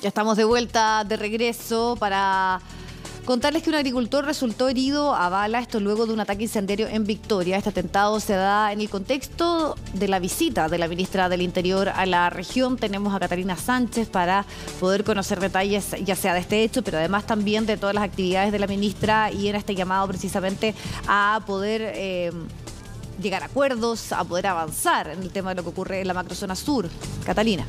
Ya estamos de vuelta de regreso para contarles que un agricultor resultó herido a bala, esto luego de un ataque incendiario en Victoria. Este atentado se da en el contexto de la visita de la ministra del Interior a la región. Tenemos a Catalina Sánchez para poder conocer detalles ya sea de este hecho, pero además también de todas las actividades de la ministra y en este llamado precisamente a poder... Eh, llegar a acuerdos, a poder avanzar en el tema de lo que ocurre en la macrozona sur. Catalina.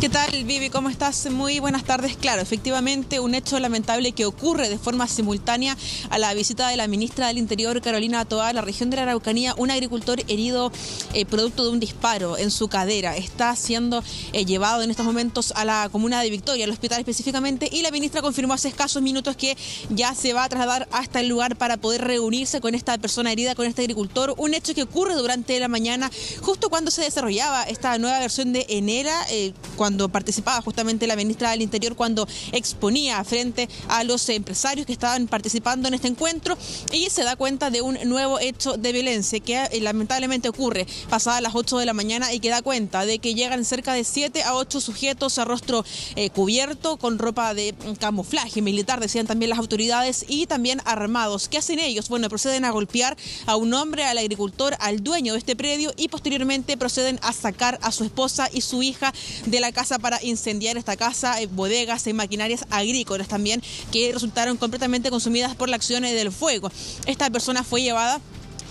¿Qué tal, Vivi? ¿Cómo estás? Muy buenas tardes. Claro, efectivamente, un hecho lamentable que ocurre de forma simultánea a la visita de la ministra del Interior, Carolina Toa, a la región de la Araucanía. Un agricultor herido eh, producto de un disparo en su cadera. Está siendo eh, llevado en estos momentos a la comuna de Victoria, al hospital específicamente, y la ministra confirmó hace escasos minutos que ya se va a trasladar hasta el lugar para poder reunirse con esta persona herida, con este agricultor. Un hecho que ocurre durante la mañana, justo cuando se desarrollaba esta nueva versión de Enera, eh, cuando participaba justamente la ministra del Interior, cuando exponía frente a los empresarios que estaban participando en este encuentro, y se da cuenta de un nuevo hecho de violencia que eh, lamentablemente ocurre pasadas las 8 de la mañana y que da cuenta de que llegan cerca de 7 a 8 sujetos a rostro eh, cubierto con ropa de camuflaje militar, decían también las autoridades, y también armados. ¿Qué hacen ellos? Bueno, proceden a golpear a un hombre, al agricultor, al dueño de este predio y posteriormente proceden a sacar a su esposa y su hija de la casa para incendiar esta casa, eh, bodegas y maquinarias agrícolas también que resultaron completamente consumidas por la acción del fuego. Esta persona fue llevada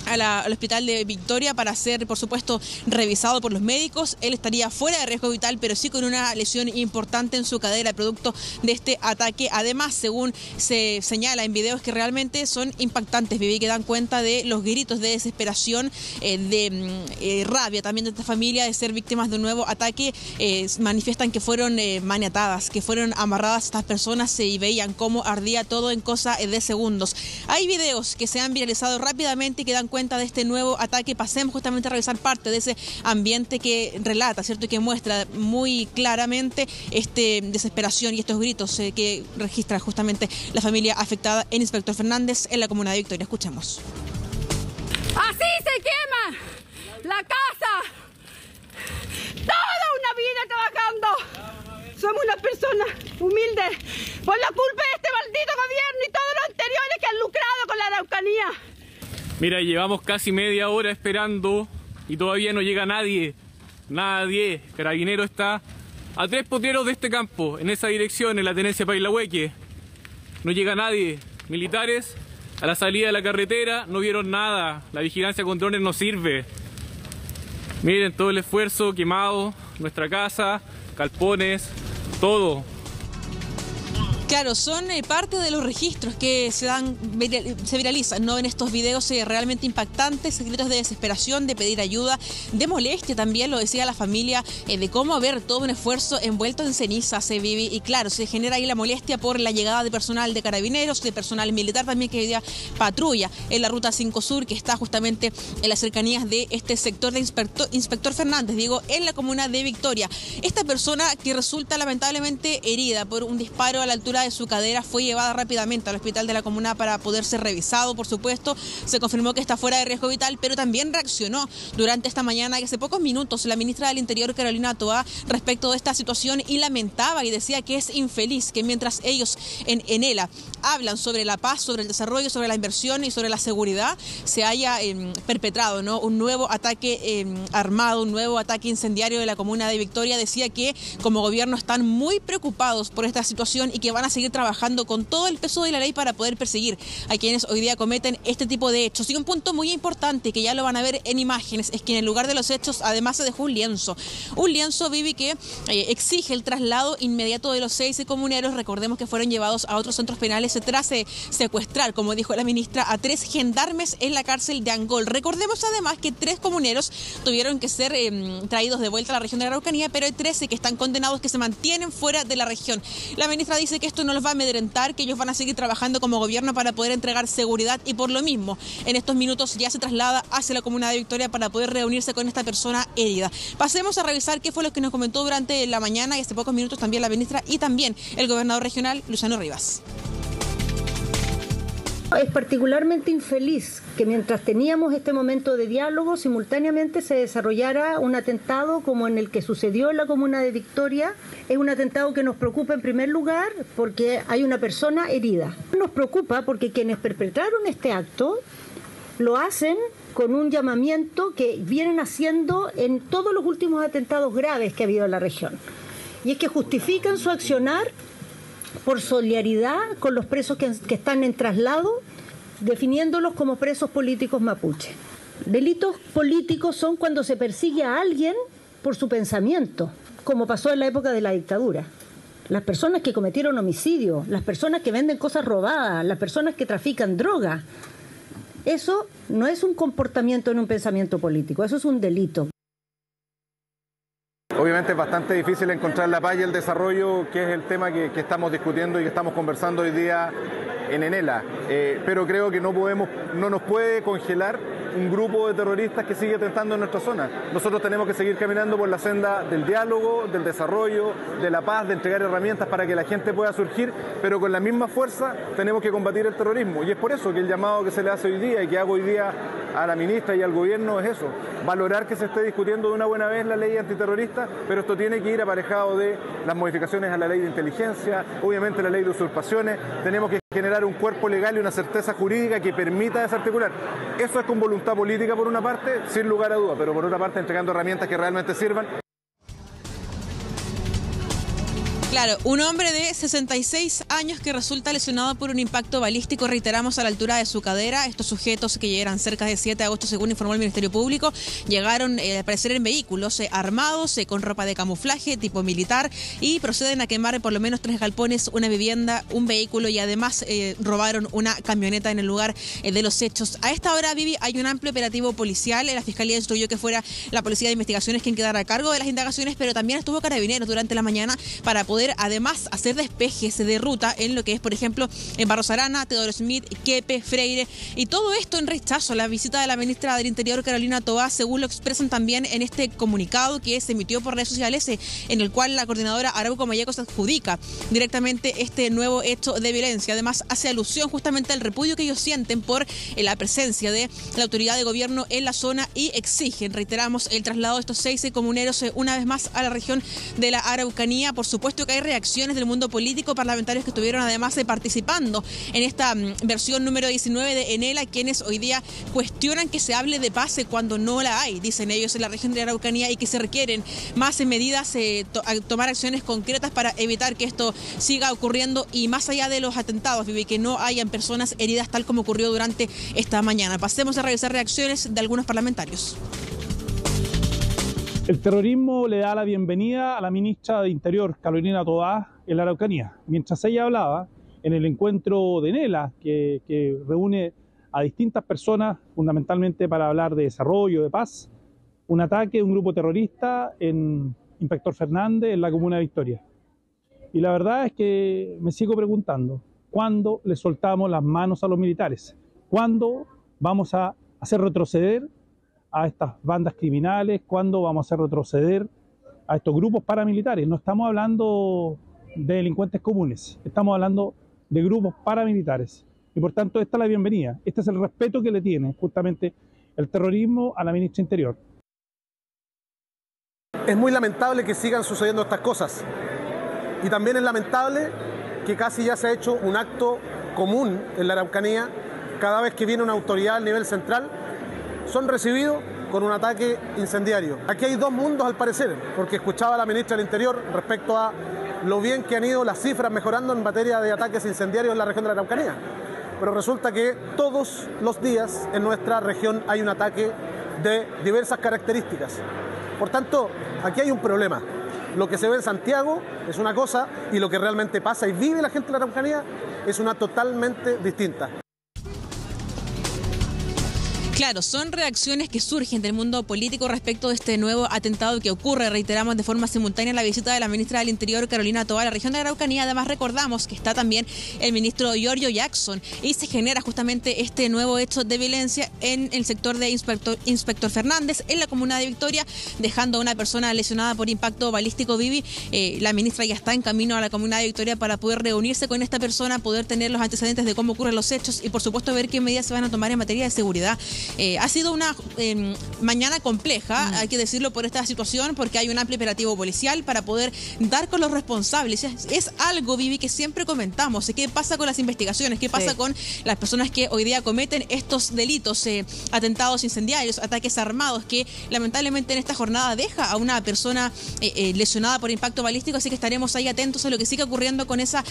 al hospital de Victoria para ser, por supuesto, revisado por los médicos. Él estaría fuera de riesgo vital, pero sí con una lesión importante en su cadera producto de este ataque. Además, según se señala en videos que realmente son impactantes, viví que dan cuenta de los gritos de desesperación, eh, de mm, eh, rabia también de esta familia de ser víctimas de un nuevo ataque. Eh, manifiestan que fueron maniatadas, que fueron amarradas estas personas y veían cómo ardía todo en cosa de segundos. Hay videos que se han viralizado rápidamente y que dan cuenta cuenta de este nuevo ataque, pasemos justamente a revisar parte de ese ambiente que relata, ¿cierto? Que muestra muy claramente este desesperación y estos gritos eh, que registra justamente la familia afectada en Inspector Fernández en la comuna de Victoria. Escuchemos. Así se quema la casa. Toda una vida trabajando. Somos una persona humilde por la culpa de este maldito gobierno y todos los anteriores que han lucrado con la Araucanía. Mira, llevamos casi media hora esperando y todavía no llega nadie. Nadie. Carabinero está a tres potreros de este campo, en esa dirección, en la tenencia Pailahueque. No llega nadie. Militares a la salida de la carretera no vieron nada. La vigilancia con drones no sirve. Miren todo el esfuerzo quemado, nuestra casa, calpones, todo. Claro, son eh, parte de los registros que se dan, se viralizan, ¿no? En estos videos eh, realmente impactantes, gritos de desesperación, de pedir ayuda, de molestia también, lo decía la familia, eh, de cómo ver todo un esfuerzo envuelto en ceniza se vive. Y claro, se genera ahí la molestia por la llegada de personal de carabineros, de personal militar también que hoy día patrulla en la ruta 5 Sur, que está justamente en las cercanías de este sector de inspector, inspector Fernández, digo, en la comuna de Victoria. Esta persona que resulta lamentablemente herida por un disparo a la altura de su cadera fue llevada rápidamente al hospital de la comuna para poder ser revisado, por supuesto. Se confirmó que está fuera de riesgo vital, pero también reaccionó durante esta mañana, que hace pocos minutos, la ministra del Interior, Carolina Toa, respecto de esta situación y lamentaba y decía que es infeliz que mientras ellos en ELA hablan sobre la paz, sobre el desarrollo, sobre la inversión y sobre la seguridad, se haya em, perpetrado ¿no? un nuevo ataque em, armado, un nuevo ataque incendiario de la comuna de Victoria. Decía que como gobierno están muy preocupados por esta situación y que van a seguir trabajando con todo el peso de la ley para poder perseguir a quienes hoy día cometen este tipo de hechos. Y un punto muy importante que ya lo van a ver en imágenes es que en el lugar de los hechos además se dejó un lienzo. Un lienzo, Vivi, que eh, exige el traslado inmediato de los seis comuneros. Recordemos que fueron llevados a otros centros penales tras secuestrar, como dijo la ministra, a tres gendarmes en la cárcel de Angol. Recordemos además que tres comuneros tuvieron que ser em, traídos de vuelta a la región de la Araucanía, pero hay 13 que están condenados que se mantienen fuera de la región. La ministra dice que esto no los va a amedrentar, que ellos van a seguir trabajando como gobierno para poder entregar seguridad y por lo mismo, en estos minutos ya se traslada hacia la comuna de Victoria para poder reunirse con esta persona herida. Pasemos a revisar qué fue lo que nos comentó durante la mañana y hace pocos minutos también la ministra y también el gobernador regional Luciano Rivas. Es particularmente infeliz que mientras teníamos este momento de diálogo, simultáneamente se desarrollara un atentado como en el que sucedió en la comuna de Victoria. Es un atentado que nos preocupa en primer lugar porque hay una persona herida. Nos preocupa porque quienes perpetraron este acto lo hacen con un llamamiento que vienen haciendo en todos los últimos atentados graves que ha habido en la región. Y es que justifican su accionar por solidaridad con los presos que, están en traslado, definiéndolos como presos políticos mapuche. Delitos políticos son cuando se persigue a alguien por su pensamiento, como pasó en la época de la dictadura. Las personas que cometieron homicidio, las personas que venden cosas robadas, las personas que trafican droga, eso no es un comportamiento en un pensamiento político, eso es un delito. Obviamente es bastante difícil encontrar la paz y el desarrollo, que es el tema que, que estamos discutiendo y que estamos conversando hoy día en Enela. Eh, pero creo que no podemos, no nos puede congelar un grupo de terroristas que sigue atentando en nuestra zona. Nosotros tenemos que seguir caminando por la senda del diálogo, del desarrollo, de la paz, de entregar herramientas para que la gente pueda surgir, pero con la misma fuerza tenemos que combatir el terrorismo. Y es por eso que el llamado que se le hace hoy día y que hago hoy día a la ministra y al gobierno es eso, valorar que se esté discutiendo de una buena vez la ley antiterrorista, pero esto tiene que ir aparejado de las modificaciones a la ley de inteligencia, obviamente la ley de usurpaciones, tenemos que generar un cuerpo legal y una certeza jurídica que permita desarticular. Eso es con voluntad política por una parte, sin lugar a duda, pero por otra parte entregando herramientas que realmente sirvan. Claro, un hombre de 66 años que resulta lesionado por un impacto balístico, reiteramos, a la altura de su cadera. Estos sujetos que eran cerca de 7 de agosto, según informó el Ministerio Público, llegaron eh, al parecer en vehículos eh, armados, eh, con ropa de camuflaje tipo militar y proceden a quemar por lo menos tres galpones, una vivienda, un vehículo y además eh, robaron una camioneta en el lugar de los hechos. A esta hora, Vivi, hay un amplio operativo policial. La Fiscalía instruyó que fuera la Policía de Investigaciones quien quedara a cargo de las indagaciones, pero también estuvo Carabineros durante la mañana para poder además hacer despejes de ruta en lo que es, por ejemplo, en Barros Arana, Teodoro Smith, Quepe, Freire, y todo esto en rechazo a la visita de la ministra del Interior, Carolina Toá, según lo expresan también en este comunicado que se emitió por redes sociales, eh, en el cual la coordinadora Arauco Mayecos adjudica directamente este nuevo hecho de violencia. Además, hace alusión justamente al repudio que ellos sienten por eh, la presencia de la autoridad de gobierno en la zona y exigen, reiteramos, el traslado de estos seis comuneros eh, una vez más a la región de la Araucanía. Por supuesto hay reacciones del mundo político, parlamentarios que estuvieron además de participando en esta mm, versión número 19 de Enela, quienes hoy día cuestionan que se hable de paz cuando no la hay, dicen ellos en la región de Araucanía, y que se requieren más medidas, eh, to- a tomar acciones concretas para evitar que esto siga ocurriendo y más allá de los atentados, Vivi, que no hayan personas heridas tal como ocurrió durante esta mañana. Pasemos a revisar reacciones de algunos parlamentarios. El terrorismo le da la bienvenida a la ministra de Interior, Carolina Toá, en la Araucanía. Mientras ella hablaba en el encuentro de Nela, que, que reúne a distintas personas, fundamentalmente para hablar de desarrollo, de paz, un ataque de un grupo terrorista en Inspector Fernández, en la comuna de Victoria. Y la verdad es que me sigo preguntando, ¿cuándo le soltamos las manos a los militares? ¿Cuándo vamos a hacer retroceder a estas bandas criminales, cuándo vamos a hacer retroceder a estos grupos paramilitares. No estamos hablando de delincuentes comunes, estamos hablando de grupos paramilitares. Y por tanto, esta es la bienvenida. Este es el respeto que le tiene justamente el terrorismo a la ministra Interior. Es muy lamentable que sigan sucediendo estas cosas. Y también es lamentable que casi ya se ha hecho un acto común en la Araucanía. Cada vez que viene una autoridad al nivel central, son recibidos con un ataque incendiario. Aquí hay dos mundos al parecer, porque escuchaba a la ministra del Interior respecto a lo bien que han ido las cifras mejorando en materia de ataques incendiarios en la región de la Araucanía. Pero resulta que todos los días en nuestra región hay un ataque de diversas características. Por tanto, aquí hay un problema. Lo que se ve en Santiago es una cosa y lo que realmente pasa y vive la gente de la Araucanía es una totalmente distinta. Claro, son reacciones que surgen del mundo político respecto de este nuevo atentado que ocurre, reiteramos, de forma simultánea la visita de la ministra del Interior, Carolina Toa, a la región de Araucanía. Además, recordamos que está también el ministro Giorgio Jackson y se genera justamente este nuevo hecho de violencia en el sector de Inspector, Inspector Fernández, en la comuna de Victoria, dejando a una persona lesionada por impacto balístico. Vivi, eh, la ministra ya está en camino a la comuna de Victoria para poder reunirse con esta persona, poder tener los antecedentes de cómo ocurren los hechos y, por supuesto, ver qué medidas se van a tomar en materia de seguridad. Eh, ha sido una em, mañana compleja, mm. hay que decirlo por esta situación, porque hay un amplio operativo policial para poder dar con los responsables. Es, algo, Vivi, que siempre comentamos. ¿Qué pasa con las investigaciones? ¿Qué pasa con las personas que hoy día cometen estos delitos, eh, atentados incendiarios, ataques armados, que lamentablemente en esta jornada deja a una persona eh, lesionada por impacto balístico? Así que estaremos ahí atentos a lo que sigue ocurriendo con esa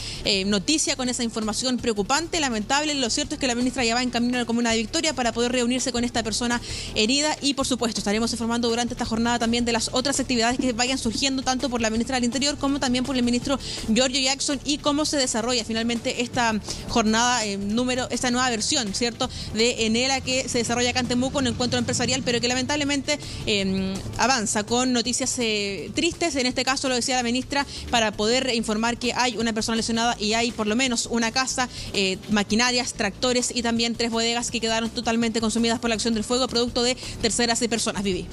noticia, con esa información preocupante, lamentable. Lo cierto es que la ministra ya va en camino a la comuna de Victoria para poder reunirse con esta persona herida y por supuesto estaremos informando durante esta jornada también de las otras actividades que vayan surgiendo tanto por la ministra del Interior como también por el ministro Giorgio Jackson y cómo se desarrolla finalmente esta jornada eh, número, esta nueva versión, ¿cierto? De Enela que se desarrolla acá en Temuco, un encuentro empresarial, pero que lamentablemente em, avanza con noticias eh, tristes, en este caso lo decía la ministra, para poder informar que hay una persona lesionada y hay por lo menos una casa, eh, maquinarias, tractores y también tres bodegas que quedaron totalmente consumidas por la acción del fuego producto de terceras personas. Viví.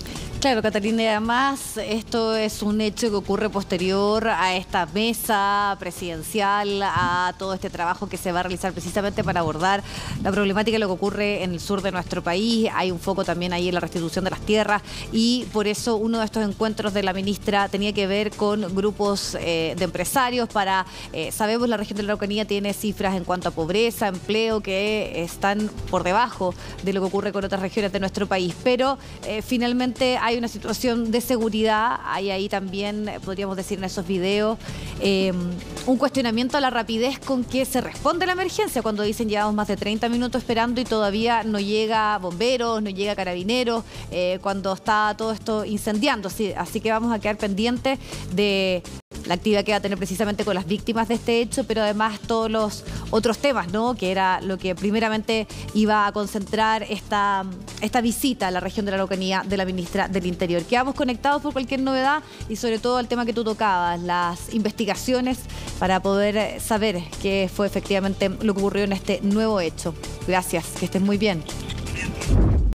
Claro, Catalina, y además esto es un hecho que ocurre posterior a esta mesa presidencial, a todo este trabajo que se va a realizar precisamente para abordar la problemática de lo que ocurre en el sur de nuestro país. Hay un foco también ahí en la restitución de las tierras y por eso uno de estos encuentros de la ministra tenía que ver con grupos eh, de empresarios para, eh, sabemos la región de la Araucanía tiene cifras en cuanto a pobreza, empleo que están por debajo de lo que ocurre con otras regiones de nuestro país, pero eh, finalmente hay una situación de seguridad, hay ahí también, eh, podríamos decir en esos videos, em, un cuestionamiento a la rapidez con que se responde la emergencia, cuando dicen llevamos más de 30 minutos esperando y todavía no llega bomberos, no llega carabineros, eh, cuando está todo esto incendiando. así que vamos a quedar pendientes de la actividad que va a tener precisamente con las víctimas de este hecho, pero además todos los otros temas, ¿no? Que era lo que primeramente iba a concentrar esta, esta visita a la región de la Araucanía de la ministra del Interior. Quedamos conectados por cualquier novedad y sobre todo el tema que tú tocabas, las investigaciones para poder saber qué fue efectivamente lo que ocurrió en este nuevo hecho. Gracias, que estés muy bien.